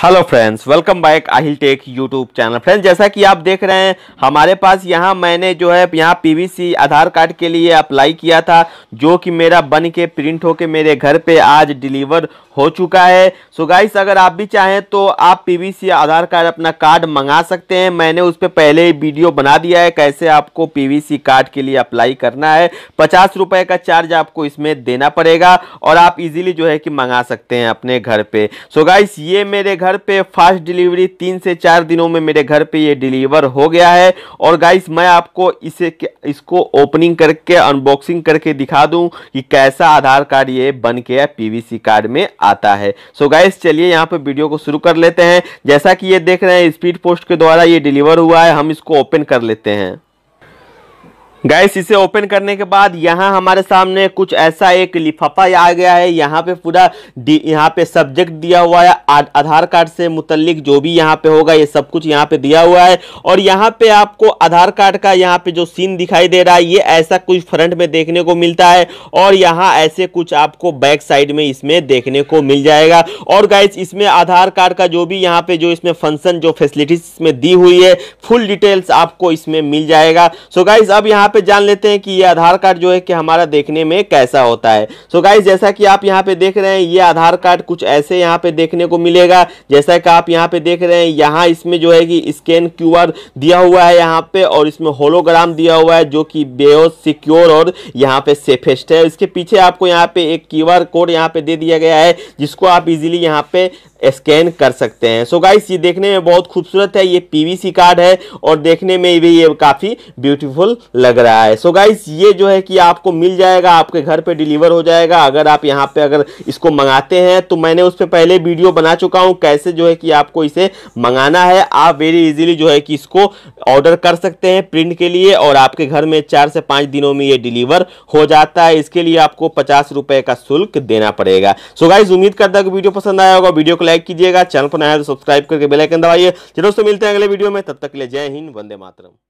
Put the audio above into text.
Hello friends welcome back Aahil tech YouTube channel friends जैसा कि आप देख रहे हैं, हमारे पास यहाँ मैंने जो है, यहाँ पीवीसी आधार कार्ड के लिए अप्लाई किया था, जो कि मेरा बन के प्रिंट होके मेरे घर पे आज डिलीवर हो चुका है। सो गाइस अगर आप भी चाहें तो आप पीवीसी आधार कार्ड अपना कार्ड मंगा सकते हैं। मैंने उस पर पहले वीडियो बना दिया है, कैसे आपको पीवीसी कार्ड के लिए अप्लाई करना है। पचास रुपए का चार्ज आपको इसमें देना पड़ेगा और आप इजीली जो है कि मंगा सकते हैं अपने घर पे। सो गाइस ये मेरे घर पे फास्ट डिलीवरी तीन से चार दिनों में मेरे घर पे ये डिलीवर हो गया है। और गाइस मैं आपको इसे इसको ओपनिंग करके अनबॉक्सिंग करके दिखा दूँ कि कैसा आधार कार्ड ये बन के पीवीसी कार्ड में आता है। सो गाइस चलिए यहाँ पे वीडियो को शुरू कर लेते हैं। जैसा कि ये देख रहे हैं स्पीड पोस्ट के द्वारा ये डिलीवर हुआ है, हम इसको ओपन कर लेते हैं। गैस इसे ओपन करने के बाद यहाँ हमारे सामने कुछ ऐसा एक लिफाफा आ गया है। यहाँ पे पूरा यहाँ पे सब्जेक्ट दिया हुआ है। आधार कार्ड से मुतलिक जो भी यहाँ पे होगा, ये सब कुछ यहाँ पे दिया हुआ है। और यहाँ पे आपको आधार कार्ड का यहाँ पे जो सीन दिखाई दे रहा है, ये ऐसा कुछ फ्रंट में देखने को मिलता है। और यहाँ ऐसे कुछ आपको बैक साइड में इसमें देखने को मिल जाएगा। और गैस इसमें आधार कार्ड का जो भी यहाँ पे जो इसमें फ़ंक्शन जो फैसिलिटीज़ इसमें दी हुई है फुल डिटेल्स आपको इसमें मिल जाएगा। सो गाइज़ अब यहाँ पे जान लेते हैं कि ये आधार कार्ड जो है कि हमारा देखने में कैसा होता है। सो so गाइज़ जैसा कि आप यहाँ पे देख रहे हैं, ये आधार कार्ड कुछ ऐसे यहाँ पे देखने को मिलेगा। जैसा कि आप यहाँ पे देख रहे हैं, यहाँ इसमें जो है कि स्कैन क्यू दिया हुआ है यहाँ पे और इसमें होलोग्राम दिया हुआ है जो कि बेहद सिक्योर और यहाँ पे सेफेस्ट है। इसके पीछे आपको यहाँ पे एक क्यूआर कोड यहाँ पे दे दिया गया है, जिसको आप इजिली यहाँ पे स्कैन कर सकते हैं। सो so गाइस ये देखने में बहुत खूबसूरत है, ये पीवीसी कार्ड है और देखने में भी ये काफ़ी ब्यूटीफुल लग रहा है। सो so गाइस ये जो है कि आपको मिल जाएगा, आपके घर पे डिलीवर हो जाएगा। अगर आप यहाँ पे अगर इसको मंगाते हैं तो मैंने उस पर पहले वीडियो बना चुका हूँ कैसे जो है कि आपको इसे मंगाना है। आप वेरी इजीली जो है कि इसको ऑर्डर कर सकते हैं प्रिंट के लिए और आपके घर में चार से पाँच दिनों में ये डिलीवर हो जाता है। इसके लिए आपको पचास का शुल्क देना पड़ेगा। सो so गाइज़ उम्मीद करता हूँ वीडियो पसंद आया होगा। वीडियो को लाइक कीजिएगा चैनल पर नया तो सब्सक्राइब करके बेलाइकन दबाइए। चलो दोस्तों, मिलते हैं अगले वीडियो में। तब तक के लिए जय हिंद, वंदे मातरम।